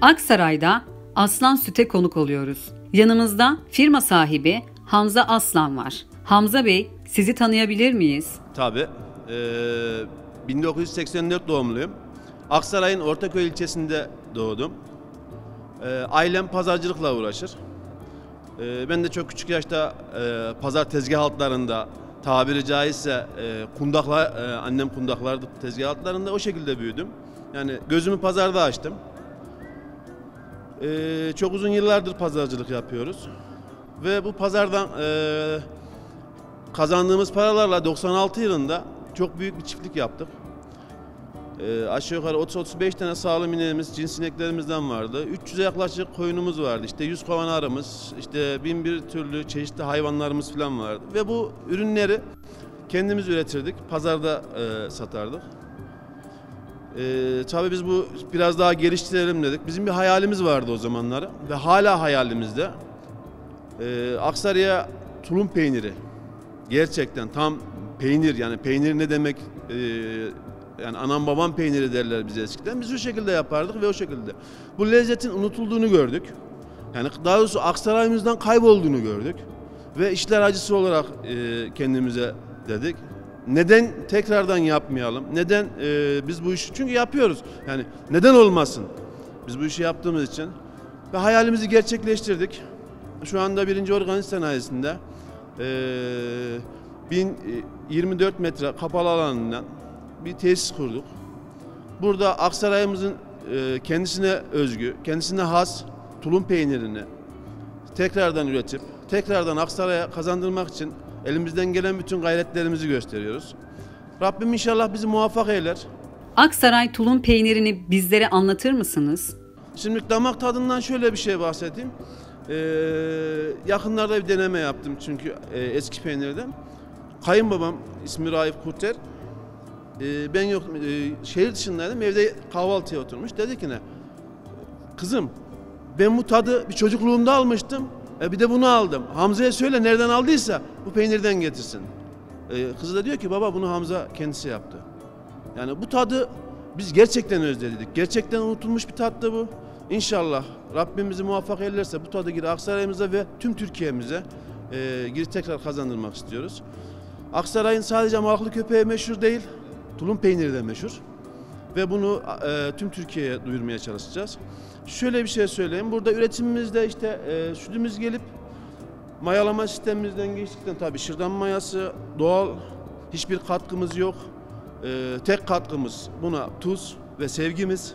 Aksaray'da Aslan Süt'e konuk oluyoruz. Yanımızda firma sahibi Hamza Aslan var. Hamza Bey, sizi tanıyabilir miyiz? Tabii. Ee, 1984 doğumluyum. Aksaray'ın Ortaköy ilçesinde doğdum. Ee, ailem pazarcılıkla uğraşır. Ee, ben de çok küçük yaşta e, pazar tezgah altlarında tabiri caizse e, kundakla e, annem kundaklardı tezgah altlarında o şekilde büyüdüm. Yani gözümü pazarda açtım. Ee, çok uzun yıllardır pazarcılık yapıyoruz. Ve bu pazardan e, kazandığımız paralarla 96 yılında çok büyük bir çiftlik yaptık. Ee, aşağı yukarı 30-35 tane sağlam ineğimiz, cins ineklerimizden vardı. 300'e yaklaşık koyunumuz vardı. İşte 100 kovan arımız, işte bin bir türlü çeşitli hayvanlarımız falan vardı. Ve bu ürünleri kendimiz üretirdik, pazarda e, satardık. Ee, tabii biz bu biraz daha geliştirelim dedik. Bizim bir hayalimiz vardı o zamanlar ve hala hayalimizde. Ee, Aksaray'a tulum peyniri. Gerçekten tam peynir yani peynir ne demek ee, yani anam babam peyniri derler bize eskiden. Biz o şekilde yapardık ve o şekilde. Bu lezzetin unutulduğunu gördük. Yani daha doğrusu Aksaray'ımızdan kaybolduğunu gördük. Ve işler acısı olarak ee, kendimize dedik. Neden tekrardan yapmayalım? Neden e, biz bu işi çünkü yapıyoruz. Yani neden olmasın? Biz bu işi yaptığımız için ve hayalimizi gerçekleştirdik. Şu anda birinci organik sanayisinde e, 1024 metre kapalı alanından bir tesis kurduk. Burada Aksaray'ımızın e, kendisine özgü, kendisine has tulum peynirini tekrardan üretip tekrardan Aksaray'a kazandırmak için elimizden gelen bütün gayretlerimizi gösteriyoruz. Rabbim inşallah bizi muvaffak eyler. Aksaray tulum peynirini bizlere anlatır mısınız? Şimdi damak tadından şöyle bir şey bahsedeyim. Ee, yakınlarda bir deneme yaptım çünkü e, eski peynirden. Kayınbabam ismi Raif Kurter. Ee, ben yok e, şehir dışındaydım evde kahvaltıya oturmuş. Dedi ki ne? Kızım ben bu tadı bir çocukluğumda almıştım. E bir de bunu aldım. Hamza'ya söyle nereden aldıysa bu peynirden getirsin. E, kız da diyor ki baba bunu Hamza kendisi yaptı. Yani bu tadı biz gerçekten özledik. Gerçekten unutulmuş bir tattı bu. İnşallah Rabbimizi muvaffak ederse bu tadı geri Aksaray'ımıza ve tüm Türkiye'mize e, geri tekrar kazandırmak istiyoruz. Aksaray'ın sadece malaklı köpeği meşhur değil, tulum peyniri de meşhur. Ve bunu e, tüm Türkiye'ye duyurmaya çalışacağız. Şöyle bir şey söyleyeyim. Burada üretimimizde işte e, sütümüz gelip mayalama sistemimizden geçtikten tabii şırdan mayası doğal hiçbir katkımız yok. E, tek katkımız buna tuz ve sevgimiz.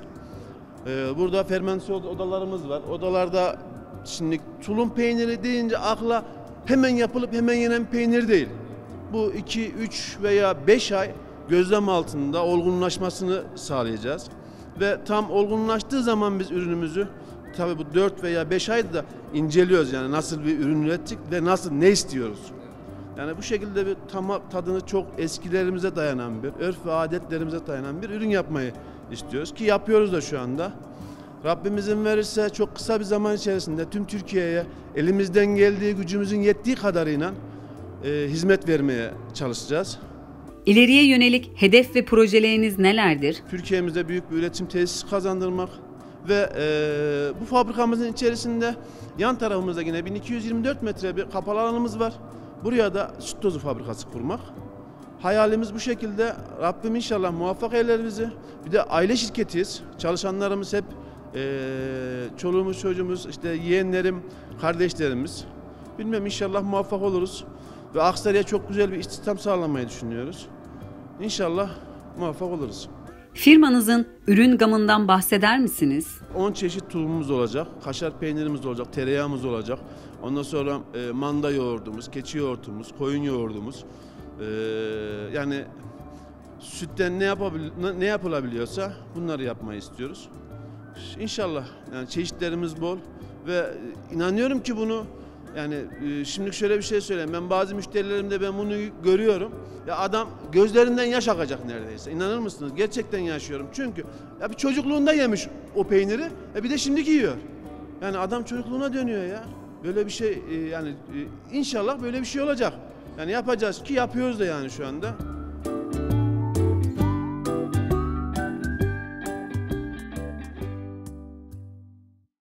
E, burada fermentasyon odalarımız var. Odalarda şimdi tulum peyniri deyince akla hemen yapılıp hemen yenen peynir değil. Bu 2, 3 veya 5 ay gözlem altında olgunlaşmasını sağlayacağız. Ve tam olgunlaştığı zaman biz ürünümüzü tabii bu 4 veya 5 ayda da inceliyoruz yani nasıl bir ürün ürettik ve nasıl ne istiyoruz. Yani bu şekilde bir tam tadını çok eskilerimize dayanan bir, örf ve adetlerimize dayanan bir ürün yapmayı istiyoruz ki yapıyoruz da şu anda. Rabbim izin verirse çok kısa bir zaman içerisinde tüm Türkiye'ye elimizden geldiği gücümüzün yettiği kadarıyla e, hizmet vermeye çalışacağız. İleriye yönelik hedef ve projeleriniz nelerdir? Türkiye'mizde büyük bir üretim tesisi kazandırmak ve e, bu fabrikamızın içerisinde yan tarafımızda yine 1224 metre bir kapalı alanımız var. Buraya da süt tozu fabrikası kurmak. Hayalimiz bu şekilde. Rabbim inşallah muvaffak eyler bizi. Bir de aile şirketiyiz. Çalışanlarımız hep e, çoluğumuz, çocuğumuz, işte yeğenlerim, kardeşlerimiz. Bilmem inşallah muvaffak oluruz. Ve Aksaray'a çok güzel bir istihdam sağlamayı düşünüyoruz. İnşallah muvaffak oluruz. Firmanızın ürün gamından bahseder misiniz? 10 çeşit tulumumuz olacak, kaşar peynirimiz olacak, tereyağımız olacak. Ondan sonra e, manda yoğurdumuz, keçi yoğurtumuz, koyun yoğurdumuz. E, yani sütten ne, yapabil ne yapılabiliyorsa bunları yapmayı istiyoruz. İnşallah yani çeşitlerimiz bol ve inanıyorum ki bunu yani e, şimdi şöyle bir şey söyleyeyim. Ben bazı müşterilerimde ben bunu görüyorum. Ya adam gözlerinden yaş akacak neredeyse. İnanır mısınız? Gerçekten yaşıyorum. Çünkü ya bir çocukluğunda yemiş o peyniri. E bir de şimdiki yiyor. Yani adam çocukluğuna dönüyor ya. Böyle bir şey e, yani e, inşallah böyle bir şey olacak. Yani yapacağız ki yapıyoruz da yani şu anda.